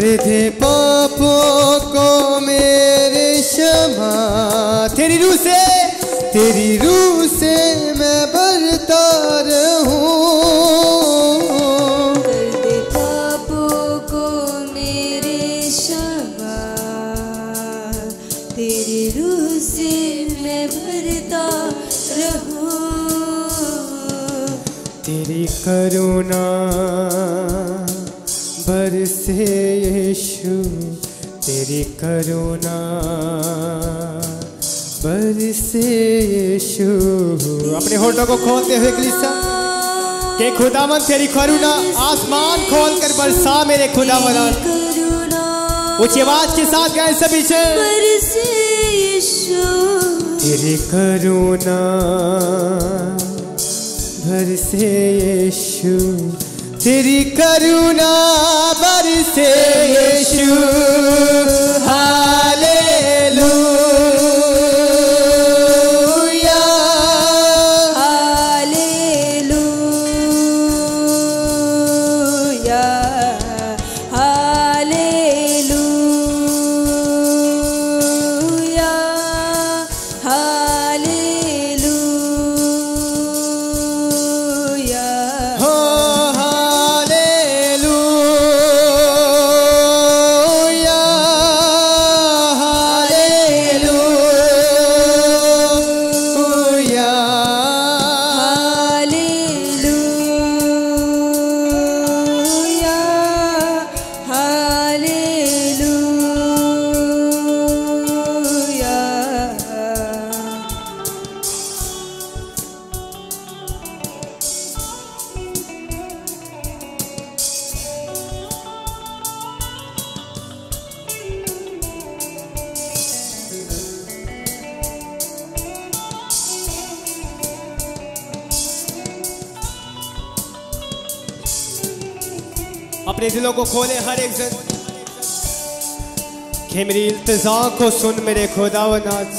थे पापों को मेरे क्षमा। तेरी रूह से तेरी रूह बरसे यीशु तेरी करुणा। बरसे यीशु। अपने होठों को खोलते हुए कलीसिया के खुदावन तेरी करुणा। आसमान खोल कर बरसा मेरे खुदावन। ऊँची आवाज़ के साथ गाए सभी से तेरी करुणा। बरसे यीशु। तेरी करुणा बरसे यीशु। अपने दिलों को खोले हर एक जन। कि मेरी इल्तजा को सुन मेरे खुदावन आज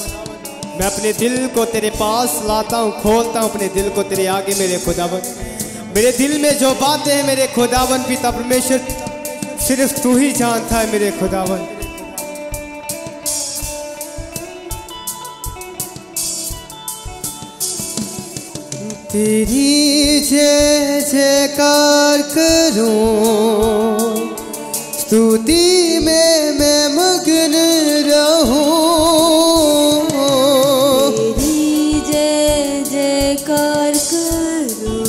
मैं अपने दिल को तेरे पास लाता हूँ, खोलता हूँ, अपने दिल को तेरे आगे मेरे खुदावन मेरे दिल में जो बातें हैं, मेरे खुदावन पिता परमेश्वर, सिर्फ़ तू ही जानता है मेरे खुदावन तेरी जय जयकार करूँ। स्तुति में मैं मग्न रहूँ। तेरी जय जयकार करो।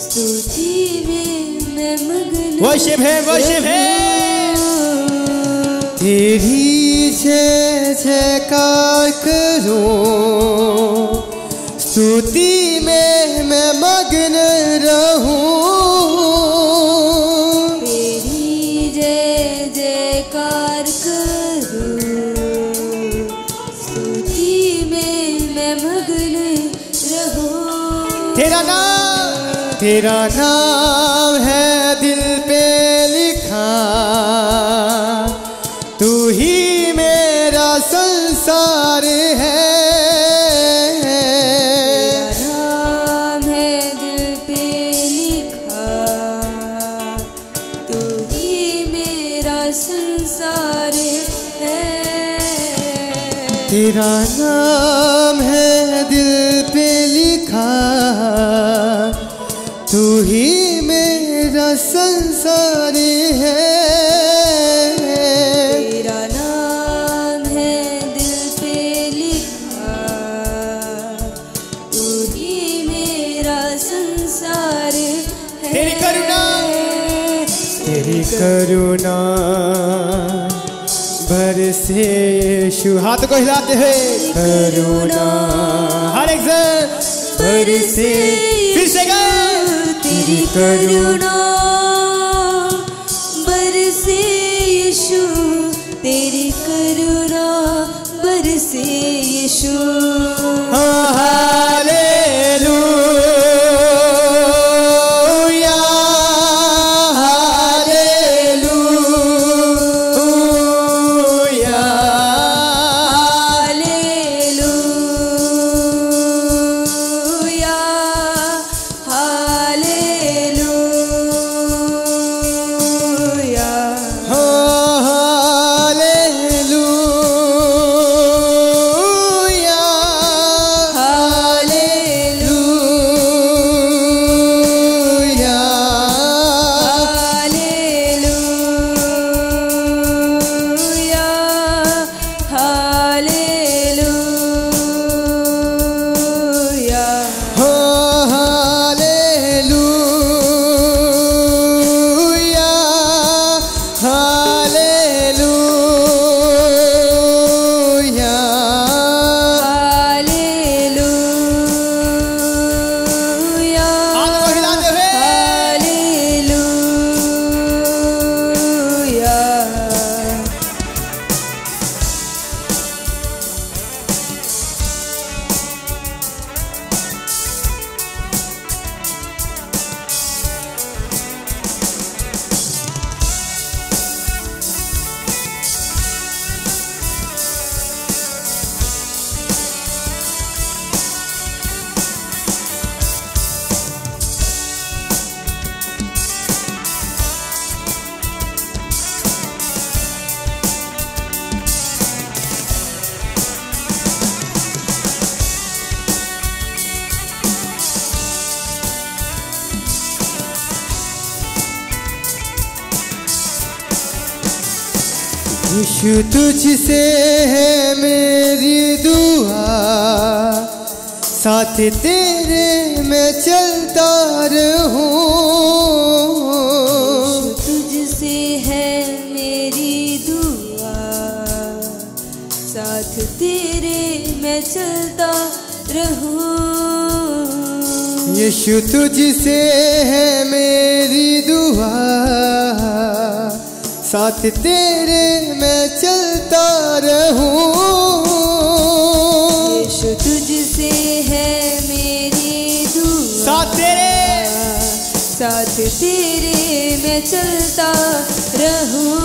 स्तुति में मैं मगन वर्शिप है वर्शिप है। तेरी जय जयकार करूँ। स्तुति में मैं मग्न रहूँ। तेरी जय जयकार सूती में मैं मग्न रहूँ। तेरा नाम तेरा नाम है तेरा नाम है दिल पे लिखा। तू ही मेरा संसारी है। यीशु हाथ को हिलाते हुए करुणा हर एक बरसे फिर से गाएँ। तेरी करुणा बरसे यीशु तेरी करुणा बरसे यीशु यीशु तुझसे है मेरी दुआ। साथ तेरे मैं चलता रहूँ तुझसे है मेरी दुआ। साथ तेरे मैं चलता रहूँ यीशु तुझसे है मेरी साथ तेरे मैं चलता रहूँ। यीशु तुझसे है मेरी दुआ साथ तेरे। साथ तेरे मैं चलता रहूँ।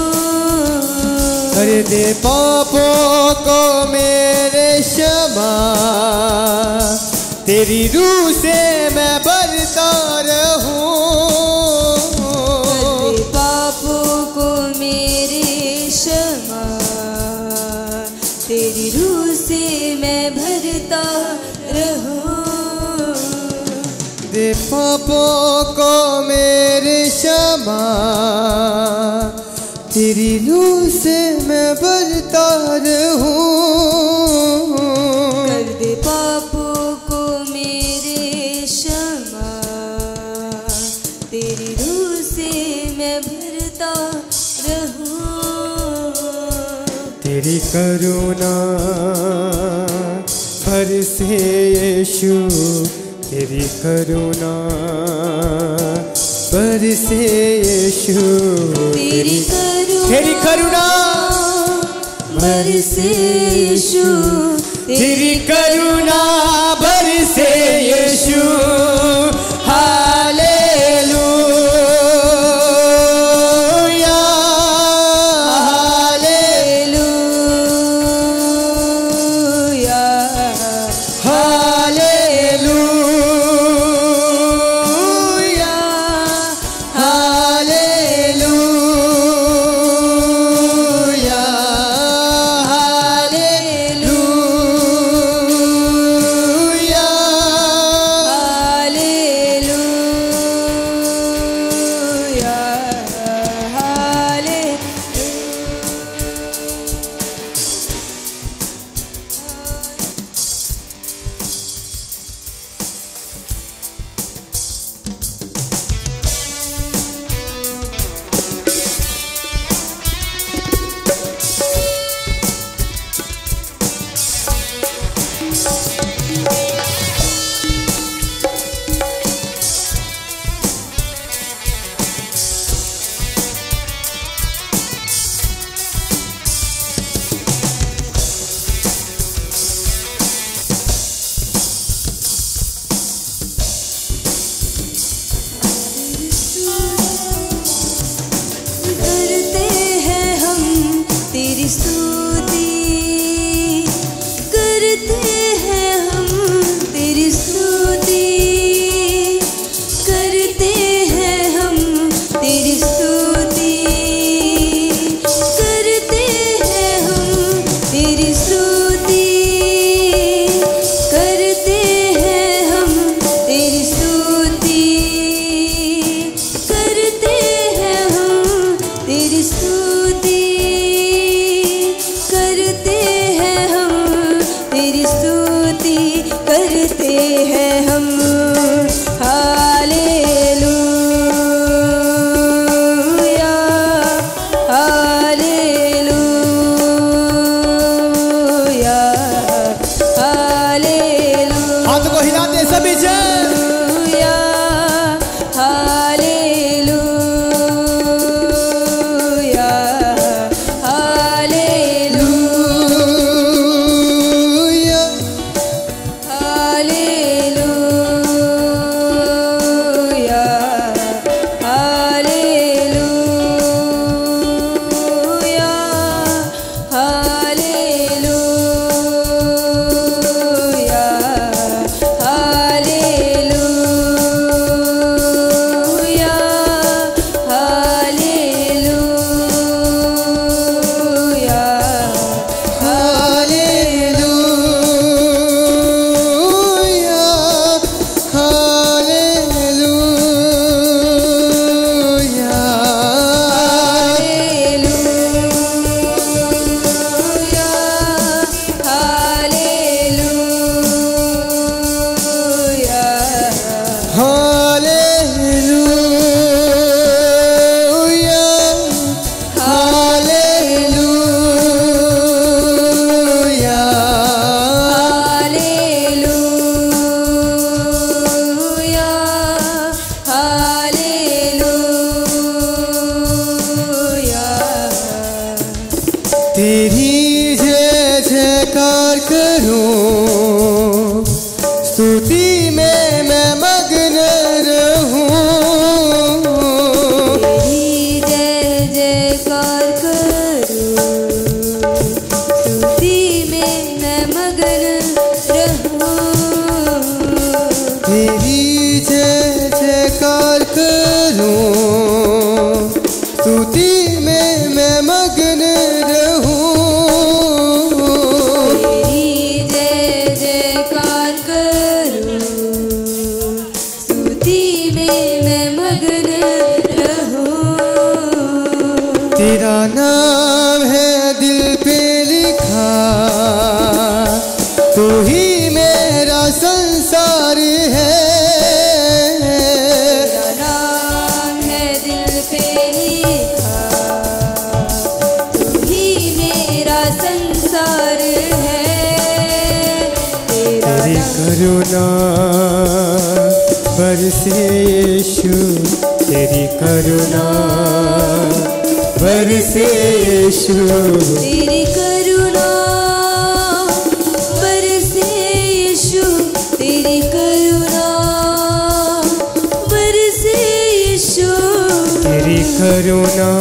कर दे पापों को मेरे क्षमा। तेरी रूह से मैं रूह से मैं भरता रहूँ कर दे पापों को मेरे क्षमा। तेरी रूह से मैं भरता रहूँ। तेरी करुणा भर से यीशु तेरी करुणा भर से यीशु तेरी तेरी करुणा। भर से यीशु। तेरी करुणा भर से यीशु। संसार है। नाम है दिल पे लिखा तू ही मेरा संसार है। तेरी करुणा बरसे यीशु तेरी करुणा बरसे यीशु तेरी करुणा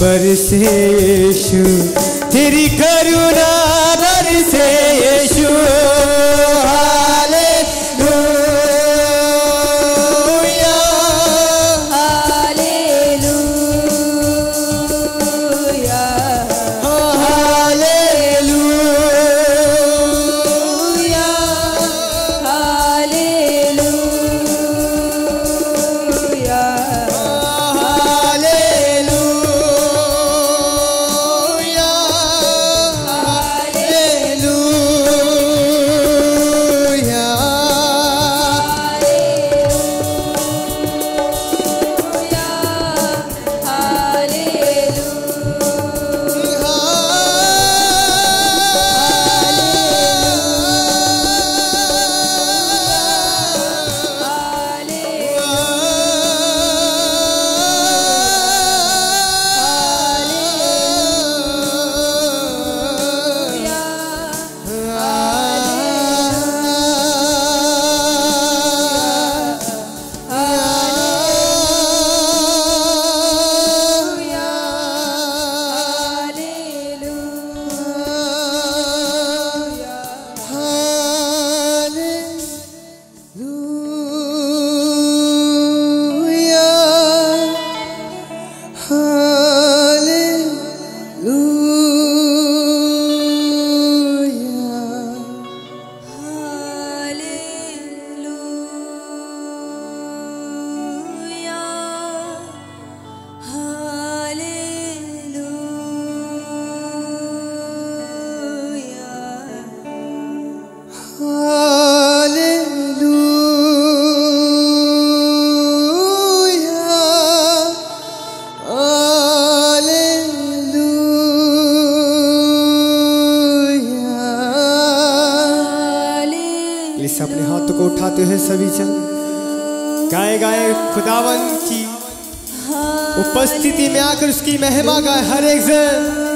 बरसे यीशु तेरी करुणा खुदावन की। उपस्थिति में आकर उसकी महिमा का हर एक जन।